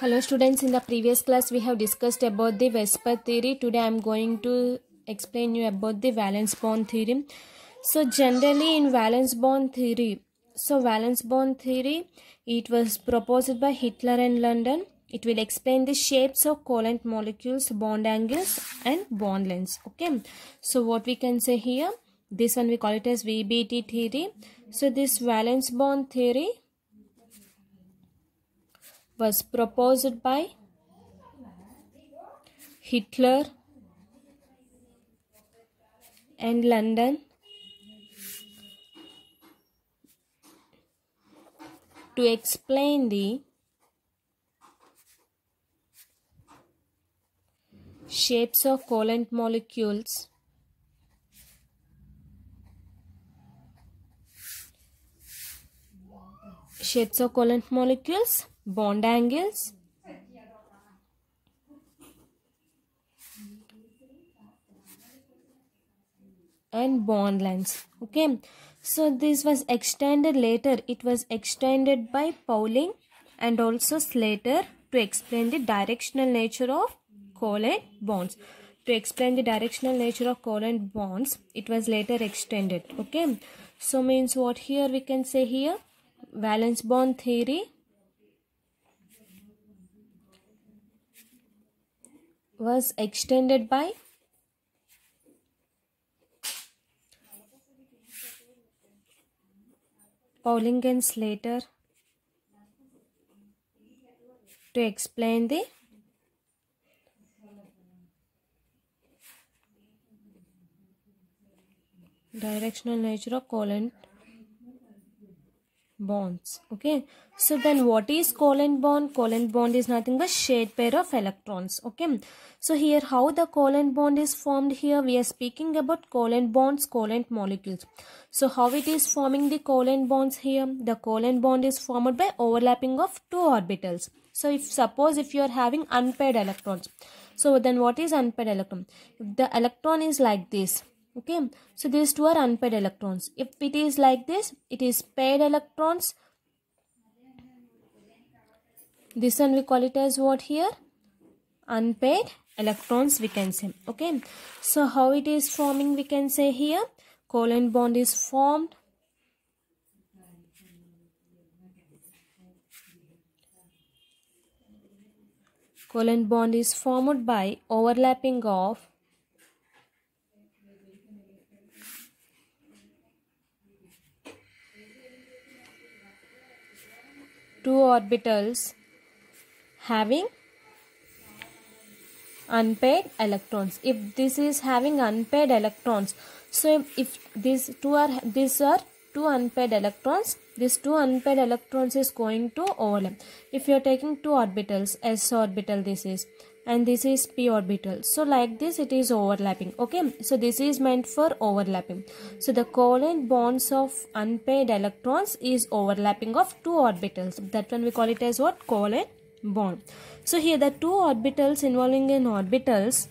Hello students, in the previous class we have discussed about the VSEPR theory. Today I am going to explain you about the valence bond theory. So generally in valence bond theory, so valence bond theory, it was proposed by Heitler and London. It will explain the shapes of covalent molecules, bond angles and bond lengths. Okay. So what we can say here, this one we call it as VBT theory. So this valence bond theory was proposed by Heitler and London to explain the shapes of covalent molecules shapes of covalent molecules bond angles. And bond lengths. Okay. So this was extended later. It was extended by pauling and also slater to explain the directional nature of covalent bonds. To explain the directional nature of covalent bonds it was later extended. Okay. So means what here we can say here? Valence bond theory was extended by Pauling and Slater to explain the directional nature of covalent bonds okay? So then what is covalent bond? Covalent bond is nothing but shared pair of electrons okay? So here how the covalent bond is formed here? We are speaking about covalent bonds covalent molecules. So how it is forming the covalent bonds here? The covalent bond is formed by overlapping of two orbitals. So if suppose if you are having unpaired electrons. So then what is unpaired electron? If the electron is like this okay? So these two are unpaired electrons. If it is like this it is paired electrons. This one we call it as what here? Unpaired electrons we can say. Okay? So how it is forming we can say here? Covalent bond is formed. Covalent bond is formed by overlapping of two orbitals having unpaired electrons. If this is having unpaired electrons so if these two are these are two unpaired electrons these two unpaired electrons is going to overlap if you are taking two orbitals s orbital this is and this is p orbital so like this it is overlapping. Okay? So this is meant for overlapping. So the covalent bonds of unpaired electrons is overlapping of two orbitals. That one we call it as what? Covalent bond. So here the two orbitals involving in orbitals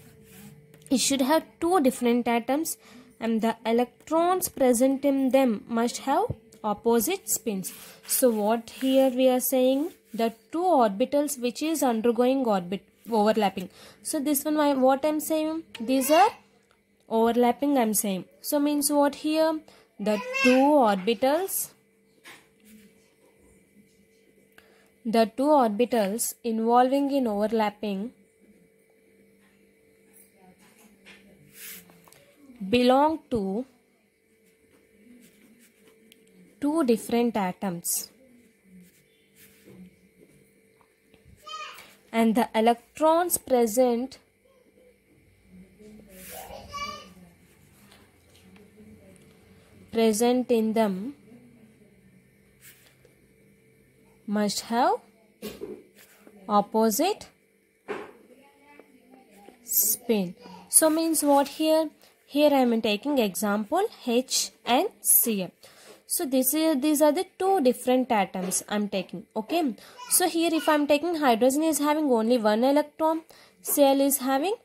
it should have two different atoms and the electrons present in them must have opposite spins. So what here we are saying? The two orbitals which is undergoing orbit overlapping. So this one what i'm saying these are overlapping i'm saying. So means what here? The two orbitals. The two orbitals involving in overlapping belong to two different atoms and the electrons present present in them must have opposite spin. So means what here? Here i am taking example h and cl so this is these are the two different atoms i'm taking okay? So here if i'm taking hydrogen is having only one electron cl is having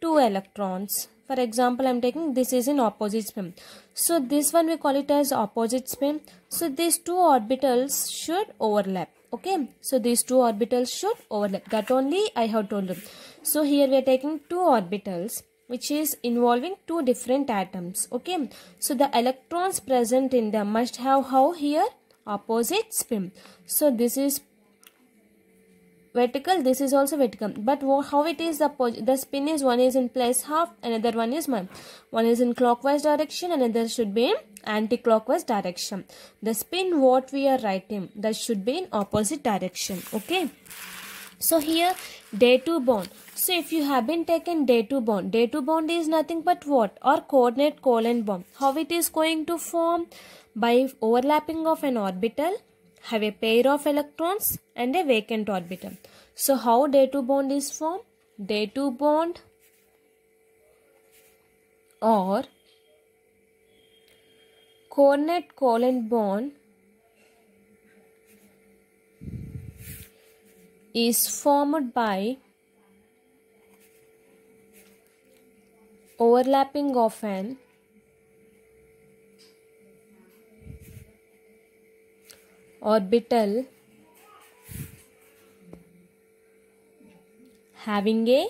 two electrons. For example i'm taking this is in opposite spin. So this one we call it as opposite spin. So these two orbitals should overlap okay? So these two orbitals should overlap. That only i have told you. So here we are taking two orbitals which is involving two different atoms okay? So the electrons present in them must have how here? Opposite spin. So this is vertical this is also vertical. But how it is the the spin is one is in place half another one is one. One is in clockwise direction another should be in anti-clockwise direction. The spin what we are writing that should be in opposite direction okay so here dative bond so if you have been taken day 2 bond dative bond is nothing but what or coordinate covalent bond how it is going to form by overlapping of an orbital have a pair of electrons and a vacant orbital. So how dative bond is formed? Dative bond or coordinate covalent bond is formed by overlapping of an orbital having a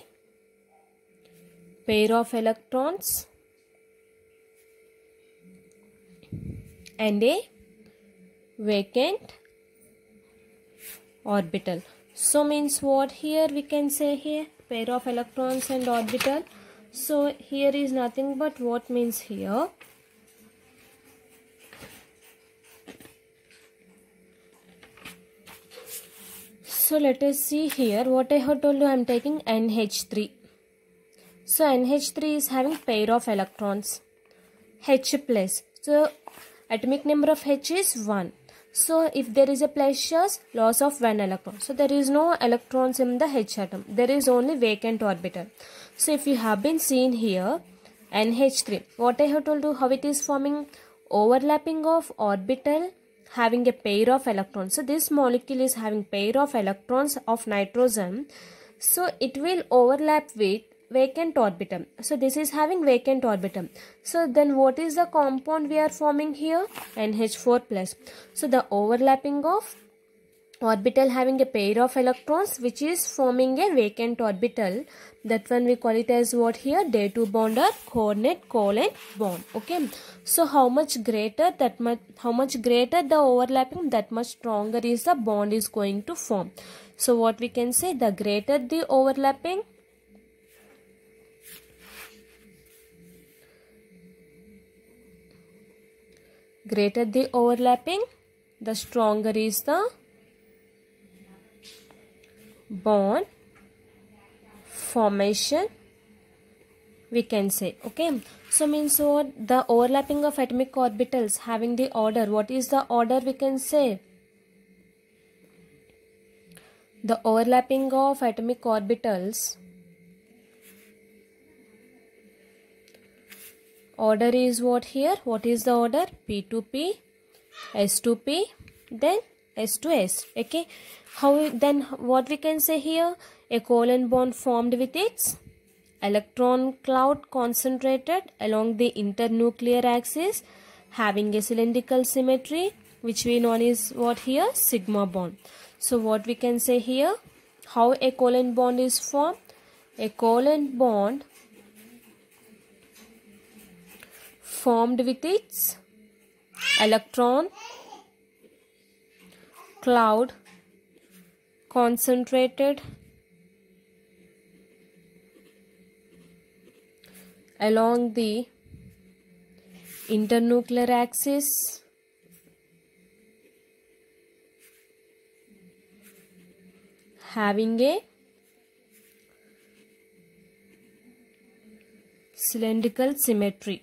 pair of electrons and a vacant orbital. So means what here we can say here pair of electrons and orbital. So here is nothing but what means here So let us see here what I have told you I am taking NH3. So NH3 is having pair of electrons H plus. So atomic number of H is 1. So if there is a charge loss of one electron. So there is no electrons in the H atom. There is only vacant orbital. So if you have been seen here NH3 what I have told you how it is forming overlapping of orbital having a pair of electrons. So this molecule is having pair of electrons of nitrogen. So it will overlap with vacant orbital. So this is having vacant orbital. So then what is the compound we are forming here? NH4 plus. So the overlapping of orbital having a pair of electrons which is forming a vacant orbital that one we call it as what here dative bond or coordinate covalent bond okay so how much greater that much how much greater the overlapping that much stronger is the bond is going to form so what we can say the greater the overlapping greater the overlapping the stronger is the bond formation we can say okay? So means what? The overlapping of atomic orbitals having the order. What is the order we can say? The overlapping of atomic orbitals order is what here? What is the order? P2p s2p then s to s. Okay. How then what we can say here? A covalent bond formed with its electron cloud concentrated along the internuclear axis having a cylindrical symmetry which we know is what here? Sigma bond. So what we can say here? How a covalent bond is formed? A covalent bond formed with its electron cloud concentrated along the internuclear axis. Having a cylindrical symmetry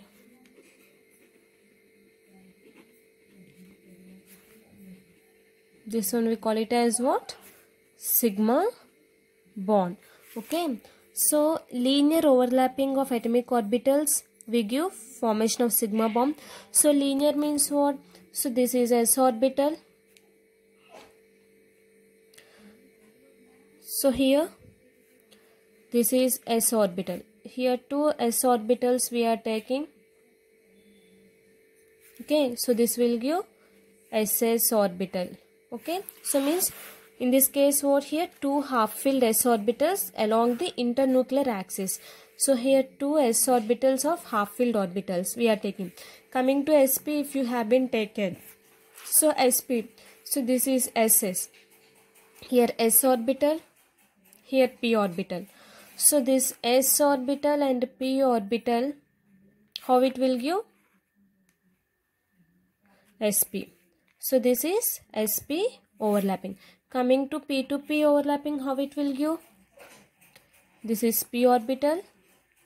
this one we call it as what? Sigma bond. Okay? So linear overlapping of atomic orbitals we give formation of sigma bond so linear means what? So this is s orbital. So here this is s orbital. Here two s orbitals we are taking. Okay? So this will give ss orbital okay so means in this case what here two half filled s orbitals along the internuclear axis. So here two s orbitals of half filled orbitals we are taking. Coming to sp if you have been taken. So sp so this is ss here s orbital here p orbital. So this s orbital and p orbital how it will give? Sp so this is sp overlapping. Coming to p to p overlapping how it will give? This is p orbital.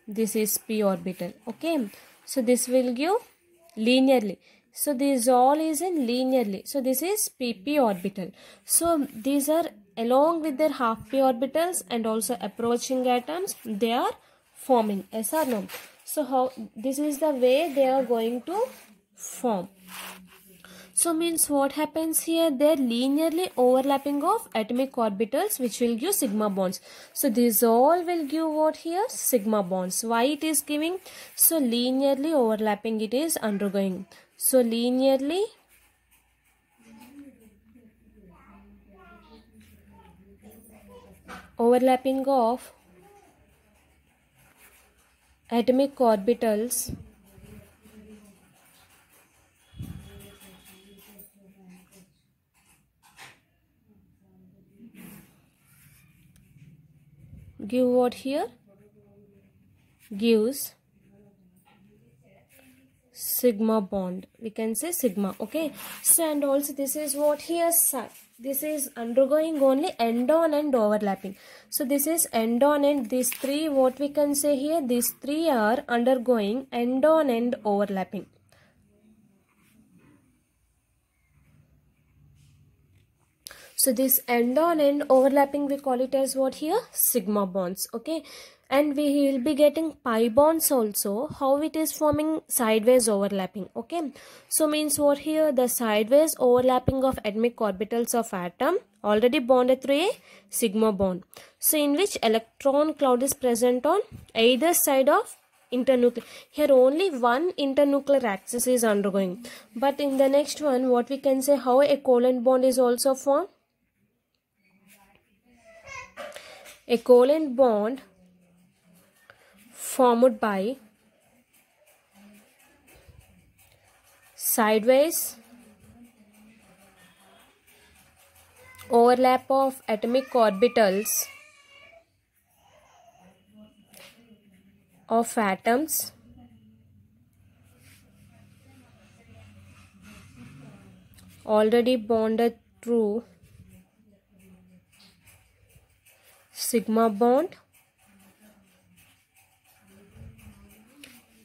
This is p orbital. Okay? So this will give linearly. So this all is in linearly. So this is pp orbital. So these are along with their half p orbitals and also approaching atoms they are forming. Yes or no so how this is the way they are going to form so means what happens here? They're linearly overlapping of atomic orbitals which will give sigma bonds. So these all will give what here? Sigma bonds. Why it is giving? So linearly overlapping it is undergoing. So linearly overlapping of atomic orbitals give what here? Gives sigma bond. We can say sigma okay? So and also this is what here this is undergoing only end on and overlapping. So this is end on and these three what we can say here these three are undergoing end on and overlapping so this end on end overlapping we call it as what here? Sigma bonds okay? And we will be getting pi bonds also. How it is forming? Sideways overlapping okay? So means what here? The sideways overlapping of atomic orbitals of atom already bonded through a sigma bond. So in which electron cloud is present on? Either side of internuclear. Here only one internuclear axis is undergoing. But in the next one what we can say how a covalent bond is also formed a covalent bond formed by sideways overlap of atomic orbitals of atoms already bonded through sigma bond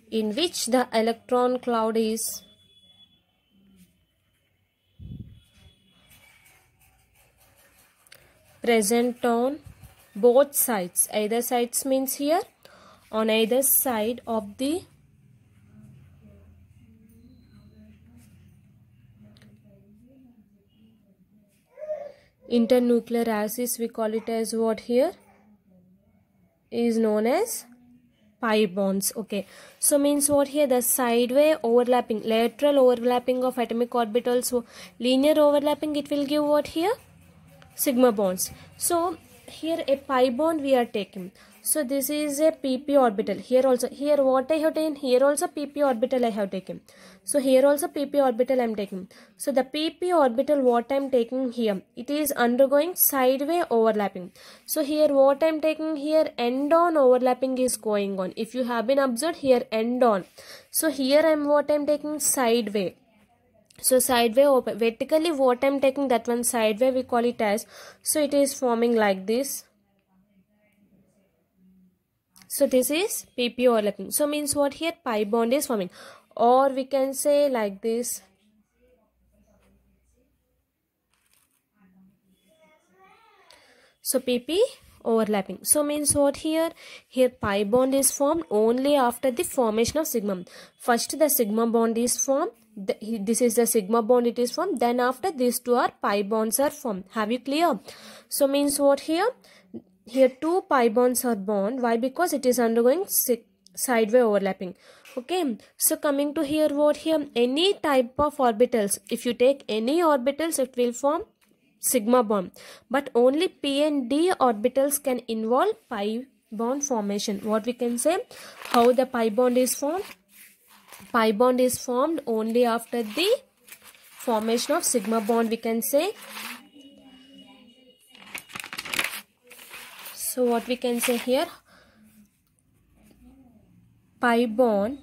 in which the electron cloud is present on both sides. Either sides means here on either side of the internuclear axis we call it as what here? Is known as pi bonds okay. So means what here? The sideway overlapping lateral overlapping of atomic orbitals so linear overlapping it will give what here? Sigma bonds. So here a pi bond we are taking so this is a pp orbital. Here also here what i have taken here also pp orbital i have taken. So here also pp orbital i'm taking. So the pp orbital what i'm taking here it is undergoing sideway overlapping. So here what i'm taking here end on overlapping is going on. If you have been observed here end on. So here i'm what i'm taking sideway. So sideway open vertically what i'm taking that one sideway we call it as. So it is forming like this so this is pp overlapping so means what here? Pi bond is forming. Or we can say like this. So pp overlapping. So means what here? Here pi bond is formed only after the formation of sigma. First the sigma bond is formed. This is the sigma bond it is formed. Then after these two are pi bonds are formed. Have you clear? So means what here here two pi bonds are bond why? Because it is undergoing sideway overlapping. Okay. So coming to here what here? Any type of orbitals. If you take any orbitals it will form sigma bond. But only p and d orbitals can involve pi bond formation. What we can say? How the pi bond is formed? Pi bond is formed only after the formation of sigma bond we can say so what we can say here? Pi bond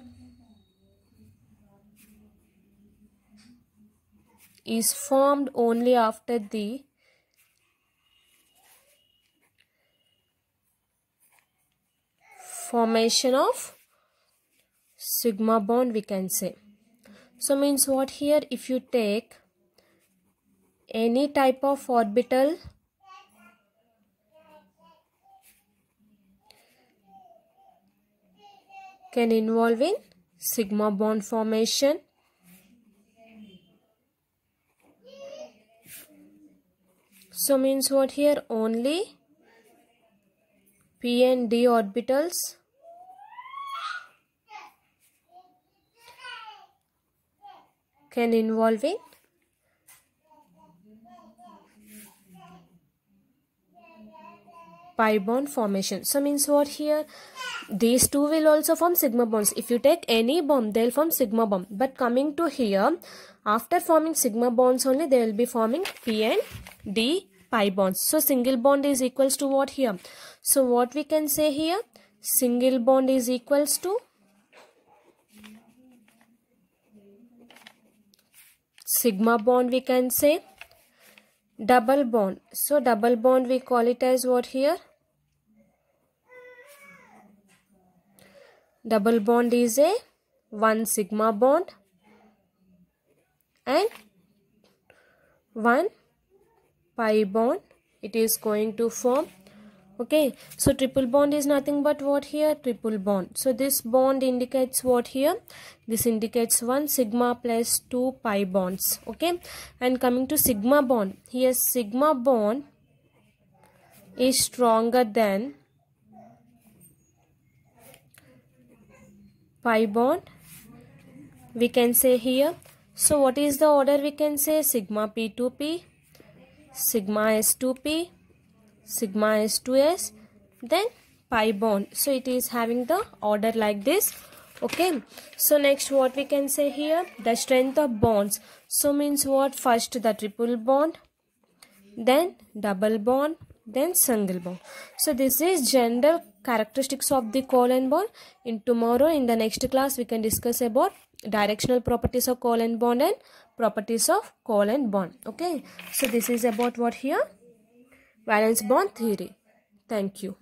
is formed only after the formation of sigma bond we can say. So means what here? If you take any type of orbital can involve in sigma bond formation. So means what here? Only p and d orbitals. can involve in pi bond formation. So means what here? These two will also form sigma bonds. If you take any bond they'll form sigma bond. But coming to here after forming sigma bonds only they will be forming p and d pi bonds so single bond is equals to what here? So what we can say here? Single bond is equals to sigma bond we can say double bond. So double bond we call it as what here? Double bond is a one sigma bond and one pi bond. It is going to form okay so triple bond is nothing but what here? Triple bond. So this bond indicates what here? This indicates one sigma plus two pi bonds. Okay and coming to sigma bond here sigma bond is stronger than pi bond we can say here. So what is the order we can say? Sigma p2p sigma s2p sigma is 2s then pi bond. So it is having the order like this. Okay. So next what we can say here? The strength of bonds. So means what? First the triple bond then double bond then single bond. So this is general characteristics of the covalent bond. In tomorrow in the next class we can discuss about directional properties of covalent bond and properties of covalent bond. Okay. So this is about what here valence bond theory. Thank you.